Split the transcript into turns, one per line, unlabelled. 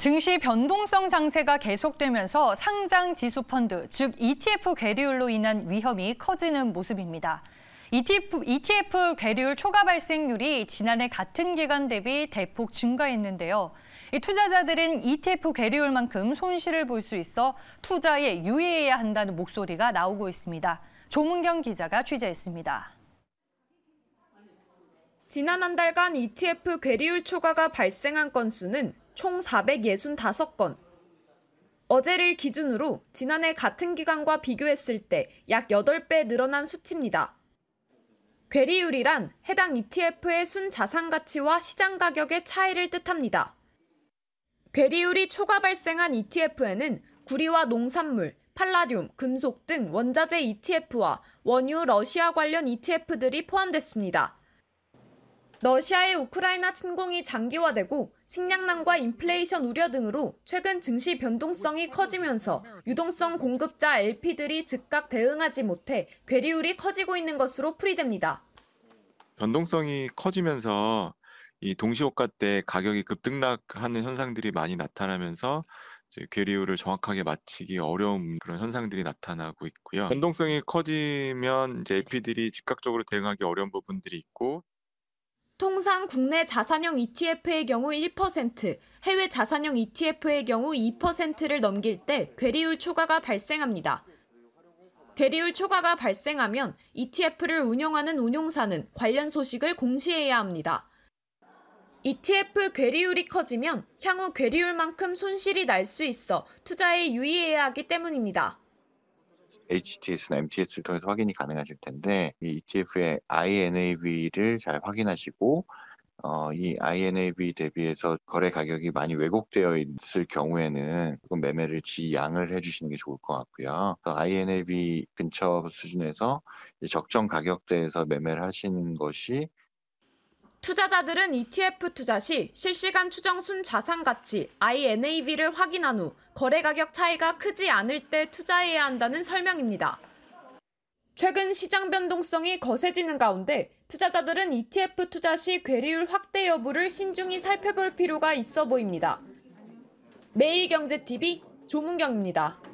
증시 변동성 장세가 계속되면서 상장 지수 펀드, 즉 ETF 괴리율로 인한 위험이 커지는 모습입니다. ETF, ETF 괴리율 초과 발생률이 지난해 같은 기간 대비 대폭 증가했는데요. 투자자들은 ETF 괴리율만큼 손실을 볼 수 있어 투자에 유의해야 한다는 목소리가 나오고 있습니다. 조문경 기자가 취재했습니다.
지난 한 달간 ETF 괴리율 초과가 발생한 건수는 총 465건. 어제를 기준으로 지난해 같은 기간과 비교했을 때 약 8배 늘어난 수치입니다. 괴리율이란 해당 ETF의 순 자산 가치와 시장 가격의 차이를 뜻합니다. 괴리율이 초과 발생한 ETF에는 구리와 농산물, 팔라듐, 금속 등 원자재 ETF와 원유, 러시아 관련 ETF들이 포함됐습니다. 러시아의 우크라이나 침공이 장기화되고 식량난과 인플레이션 우려 등으로 최근 증시 변동성이 커지면서 유동성 공급자 LP들이 즉각 대응하지 못해 괴리율이 커지고 있는 것으로 풀이됩니다.
변동성이 커지면서 이 동시호가 때 가격이 급등락하는 현상들이 많이 나타나면서 괴리율을 정확하게 맞추기 어려운 그런 현상들이 나타나고 있고요. 변동성이 커지면 이제 LP들이 즉각적으로 대응하기 어려운 부분들이 있고
통상 국내 자산형 ETF의 경우 1%, 해외 자산형 ETF의 경우 2%를 넘길 때 괴리율 초과가 발생합니다. 괴리율 초과가 발생하면 ETF를 운영하는 운용사는 관련 소식을 공시해야 합니다. ETF 괴리율이 커지면 향후 괴리율만큼 손실이 날 수 있어 투자에 유의해야 하기 때문입니다.
HTS나 MTS를 통해서 확인이 가능하실 텐데 이 ETF의 INAV를 잘 확인하시고 어, 이 INAV 대비해서 거래 가격이 많이 왜곡되어 있을 경우에는 조금 매매를 지양을 해주시는 게 좋을 것 같고요. INAV 근처 수준에서 적정 가격대에서 매매를 하시는 것이
투자자들은 ETF 투자 시 실시간 추정 순 자산 가치 INAV를 확인한 후 거래 가격 차이가 크지 않을 때 투자해야 한다는 설명입니다. 최근 시장 변동성이 거세지는 가운데 투자자들은 ETF 투자 시 괴리율 확대 여부를 신중히 살펴볼 필요가 있어 보입니다. 매일경제TV 조문경입니다.